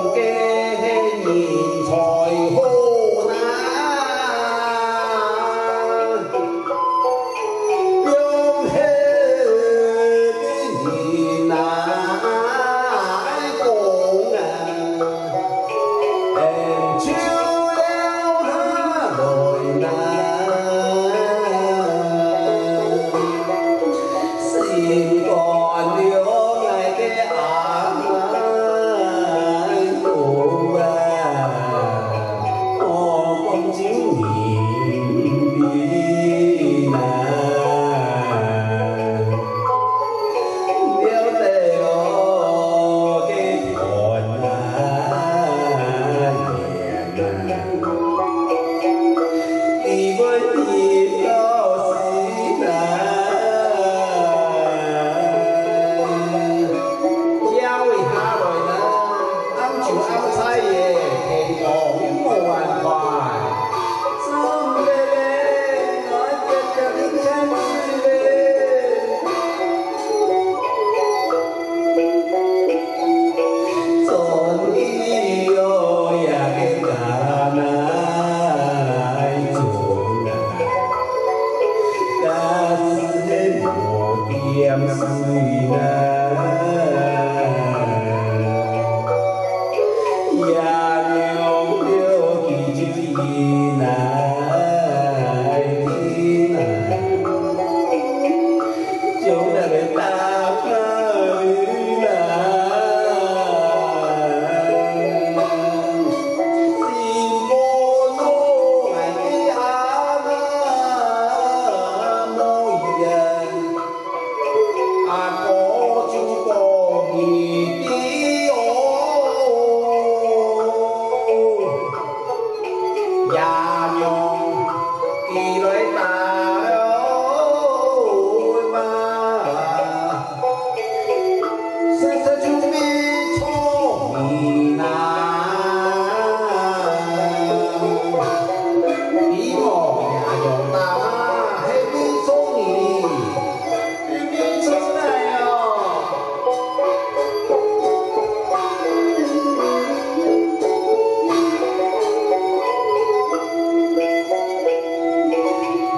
依旧有松归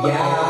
yeah.